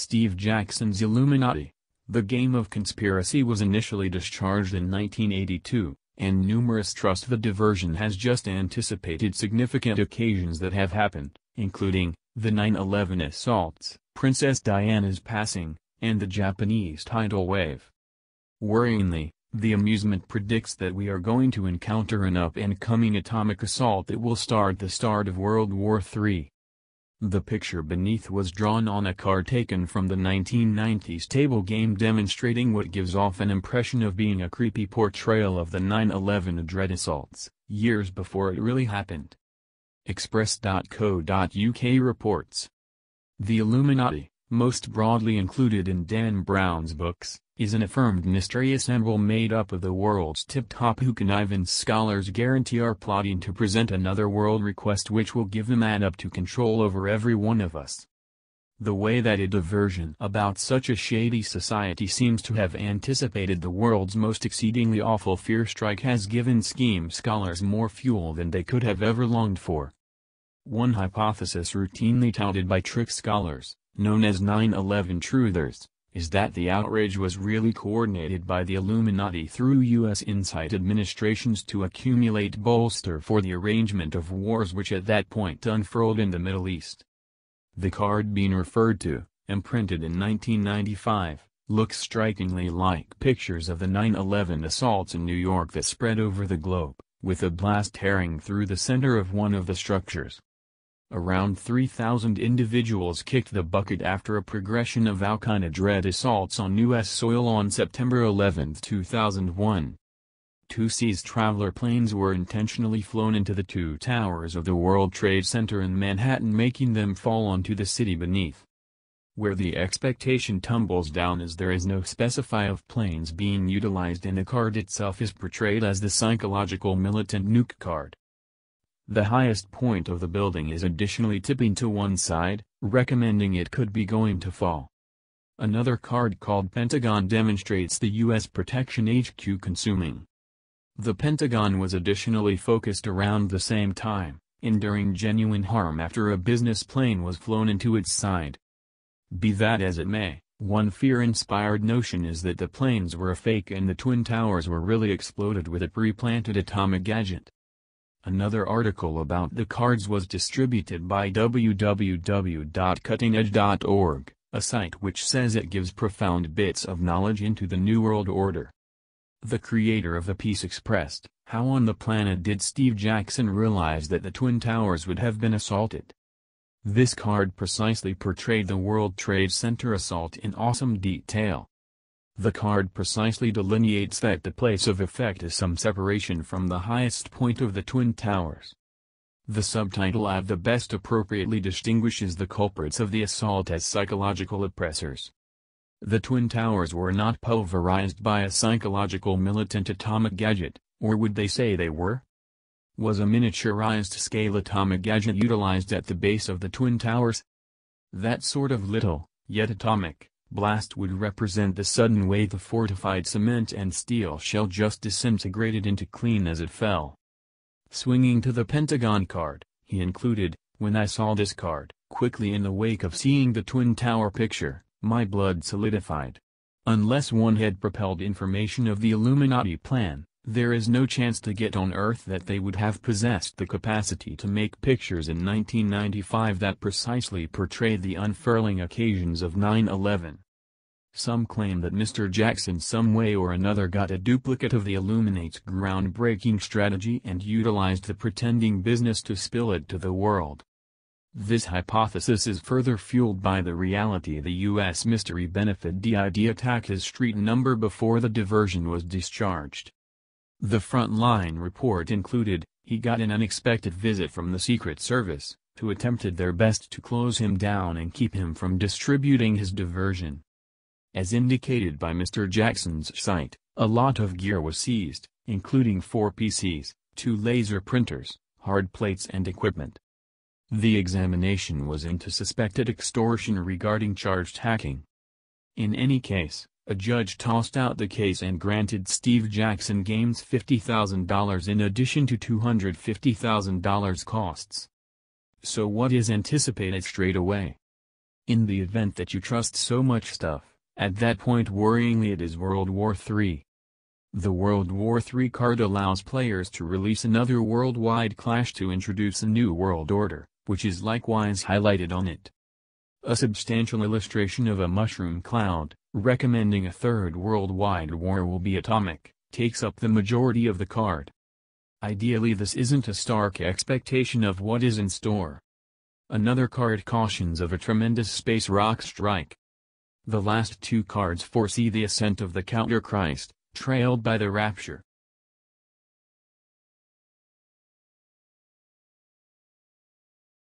Steve Jackson's Illuminati. The game of conspiracy was initially discharged in 1982, and numerous trust the diversion has just anticipated significant occasions that have happened, including, the 9-11 assaults, Princess Diana's passing, and the Japanese tidal wave. Worryingly, the amusement predicts that we are going to encounter an up-and-coming atomic assault that will start the start of World War III. The picture beneath was drawn on a card taken from the 1990s table game demonstrating what gives off an impression of being a creepy portrayal of the 9-11 dread assaults, years before it really happened. Express.co.uk reports. The Illuminati, most broadly included in Dan Brown's books, is an affirmed mysterious symbol made up of the world's tip-top who conniving scholars guarantee are plotting to present another world request which will give them add up to control over every one of us. The way that a diversion about such a shady society seems to have anticipated the world's most exceedingly awful fear strike has given scheme scholars more fuel than they could have ever longed for. One hypothesis routinely touted by trick scholars, known as 9-11 truthers, is that the outrage was really coordinated by the Illuminati through U.S. inside administrations to accumulate bolster for the arrangement of wars which at that point unfurled in the Middle East. The card being referred to, imprinted in 1995, looks strikingly like pictures of the 9-11 assaults in New York that spread over the globe, with a blast tearing through the center of one of the structures. Around 3,000 individuals kicked the bucket after a progression of Al-Qaeda dread assaults on U.S. soil on September 11, 2001. Two seized traveler planes were intentionally flown into the two towers of the World Trade Center in Manhattan making them fall onto the city beneath. Where the expectation tumbles down is there is no specify of planes being utilized and the card itself is portrayed as the psychological militant nuke card. The highest point of the building is additionally tipping to one side, recommending it could be going to fall. Another card called Pentagon demonstrates the U.S. Protection HQ consuming. The Pentagon was additionally focused around the same time, enduring genuine harm after a business plane was flown into its side. Be that as it may, one fear-inspired notion is that the planes were a fake and the Twin Towers were really exploded with a pre-planted atomic gadget. Another article about the cards was distributed by www.cuttingedge.org, a site which says it gives profound bits of knowledge into the New World Order. The creator of the piece expressed, how on the planet did Steve Jackson realize that the Twin Towers would have been assaulted? This card precisely portrayed the World Trade Center assault in awesome detail. The card precisely delineates that the place of effect is some separation from the highest point of the Twin Towers. The subtitle at the best appropriately distinguishes the culprits of the assault as psychological oppressors. The Twin Towers were not pulverized by a psychological militant atomic gadget, or would they say they were? Was a miniaturized scale atomic gadget utilized at the base of the Twin Towers? That sort of little, yet atomic, blast would represent the sudden way the fortified cement and steel shell just disintegrated into clean as it fell. Swinging to the Pentagon card, he included, when I saw this card, quickly in the wake of seeing the Twin Tower picture, my blood solidified. Unless one had propelled information of the Illuminati plan, there is no chance to get on Earth that they would have possessed the capacity to make pictures in 1995 that precisely portrayed the unfurling occasions of 9-11. Some claim that Mr. Jackson some way or another got a duplicate of the Illuminati's groundbreaking strategy and utilized the pretending business to spill it to the world. This hypothesis is further fueled by the reality the U.S. Mystery Benefit DID attacked his street number before the diversion was discharged. The frontline report included, he got an unexpected visit from the Secret Service, who attempted their best to close him down and keep him from distributing his diversion. As indicated by Mr. Jackson's site, a lot of gear was seized, including four PCs, two laser printers, hard plates and equipment. The examination was into suspected extortion regarding charged hacking. In any case, a judge tossed out the case and granted Steve Jackson Games $50,000 in addition to $250,000 costs. So what is anticipated straight away? In the event that you trust so much stuff, at that point worryingly it is World War III. The World War III card allows players to release another worldwide clash to introduce a new world order, which is likewise highlighted on it. A substantial illustration of a mushroom cloud, recommending a third worldwide war will be atomic, takes up the majority of the card. Ideally this isn't a stark expectation of what is in store. Another card cautions of a tremendous space rock strike. The last two cards foresee the ascent of the Counter Christ, trailed by the Rapture,